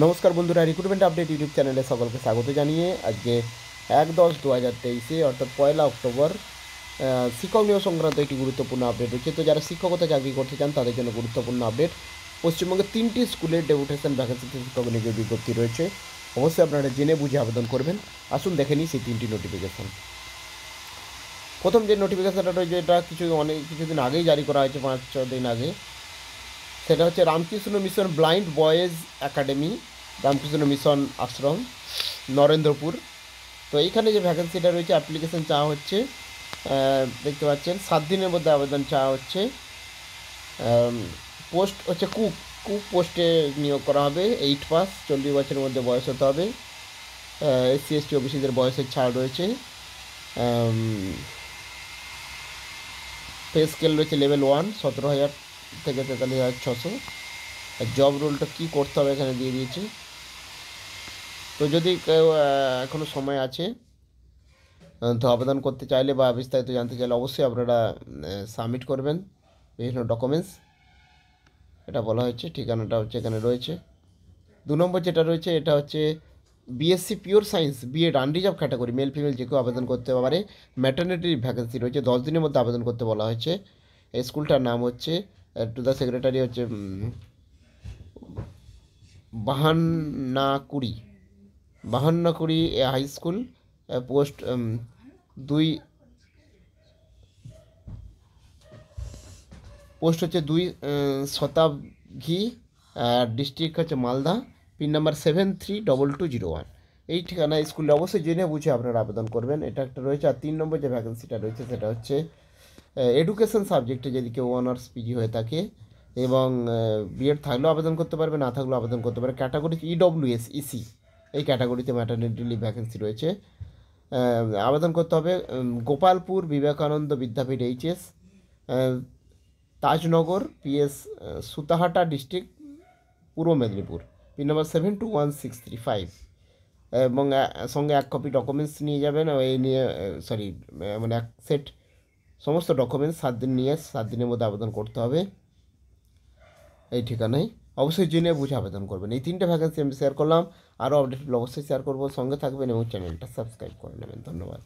নমস্কার বন্ধুরা recruitment update YouTube চ্যানেলে সকলকে স্বাগত জানিয়ে আজকে এক দশ দু হাজার তেইশে, অর্থাৎ পয়লা অক্টোবর শিক্ষক নিয়োগ সংক্রান্ত একটি গুরুত্বপূর্ণ আপডেট রয়েছে। তো যারা শিক্ষকতা চাকরি করতে চান, তাদের জন্য গুরুত্বপূর্ণ আপডেট পশ্চিমবঙ্গের তিনটি স্কুলের ডেপুটেশন ভ্যাকেন্সিতে শিক্ষক নিয়োগের বিজ্ঞপ্তি রয়েছে। অবশ্যই আপনারা জেনে বুঝে আবেদন করবেন। আসুন দেখে নিই সেই তিনটি নোটিফিকেশন প্রথম যে নোটিফিকেশনটা রয়েছে, এটা কিছু অনেক, কিছুদিন আগেই জারি করা হয়েছে, পাঁচ ছ দিন আগে। সেটা হচ্ছে Ramakrishna mission blind boys academy, Ramakrishna mission Ashram, Narendrapur. তো এইখানে যে ভ্যাকেন্সিটা রয়েছে অ্যাপ্লিকেশন চাওয়া হচ্ছে দেখতে পাচ্ছেন, সাত দিনের মধ্যে আবেদন চাওয়া হচ্ছে। পোস্ট হচ্ছে কুক কুক পোস্টে নিয়োগ করা হবে এইট পাস চল্লিশ বছরের মধ্যে বয়স হতে হবে। এসসি, এসটি ওবিসিদের বয়সের ছাড় রয়েছে। পে স্কেল রয়েছে লেভেল ওয়ান সতেরো হাজার থেকে তেতাল্লিশ হাজার ছশো। আর জব রোলটা কী করতে হবে এখানে দিয়ে দিয়েছে। তো যদি কেউ এখনও সময় আছে তো আবেদন করতে চাইলে বা বিস্তারিত জানতে চাইলে অবশ্যই আপনারা সাবমিট করবেন। বিভিন্ন ডকুমেন্টস এটা বলা হয়েছে, ঠিকানাটা হচ্ছে এখানে রয়েছে। দু নম্বর যেটা রয়েছে, এটা হচ্ছে BSc pure science BEd unreserved category male female যে কেউ আবেদন করতে পারে। ম্যাটার্নিটি ভ্যাকেন্সি রয়েছে, দশ দিনের মধ্যে আবেদন করতে বলা হয়েছে। স্কুলটার নাম হচ্ছে টু দ্য সেক্রেটারি হচ্ছে উম, বাহান্না কুড়ি বাহান্ন কুড়ি হাই স্কুল পোস্ট দুই পোস্ট হচ্ছে দুই শতাব্দী ডিস্ট্রিক্ট হচ্ছে Malda pin number seven three double two zero one এই ঠিকানা স্কুলে অবশ্যই জেনে বুঝে আপনারা আবেদন করবেন। এটা একটা রয়েছে আর তিন নম্বর যে ভ্যাকেন্সিটা রয়েছে সেটা হচ্ছে এডুকেশন সাবজেক্টে যদি কেউ অনার্স পিজি হয়ে থাকে এবং বিএড থাকলেও আবেদন করতে পারবে, না থাকলেও আবেদন করতে পারে ক্যাটাগরি ইডব্লিউএস ইসি এই ক্যাটাগরিতে ম্যাটার্নিটি লিভ ভ্যাকেন্সি রয়েছে। আবেদন করতে হবে Gopalpur Vivekananda Vidyapith HS Tajnagar PS Sutahata district Purba Medinipur pin number seven two one six three five এবং সঙ্গে এক কপি ডকুমেন্টস নিয়ে যাবেন এই নিয়ে সরি মানে এক সেট সমস্ত ডকুমেন্টস সাত দিন নিয়ে সাত দিনের মধ্যে আবেদন করতে হবে। এই ঠিকানায়। অবশ্যই জেনে বুঝে আবেদন করবেন। এই তিনটে ভ্যাকেন্সি আমি শেয়ার করলাম। আরও আপডেট অবশ্যই শেয়ার করব। সঙ্গে থাকবেন এবং চ্যানেলটা সাবস্ক্রাইব করে নেবেন। ধন্যবাদ।